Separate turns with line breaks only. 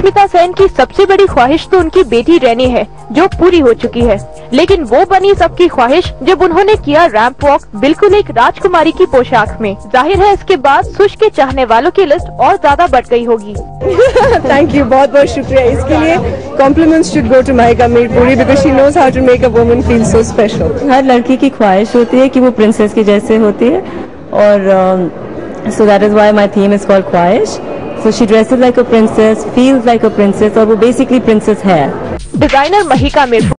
अंकिता सेन की सबसे बड़ी ख्वाहिश तो उनकी बेटी रैनी है जो पूरी हो चुकी है। लेकिन वो बनी सबकी ख्वाहिश जब उन्होंने किया रैंप वॉक बिल्कुल एक राजकुमारी की पोशाक में। ज़ाहिर है इसके बाद सुश के चाहने वालों की लिस्ट और ज़्यादा बढ़ गई होगी।
थैंक यू बहुत बहुत शुक्रिया। इसके लिए compliments should go to Mika Mirpuri because she knows how to make a woman feel so special
हर लड़की की ख्वाहिश होती है कि वो प्रिंसेस की जैसे होती है। और so that is why my theme is called ख्वाहिश। so she dresses like a princess feels like a princess और वो बेसिकली प्रिंसेस है
डिजाइनर महिका मिर्पुर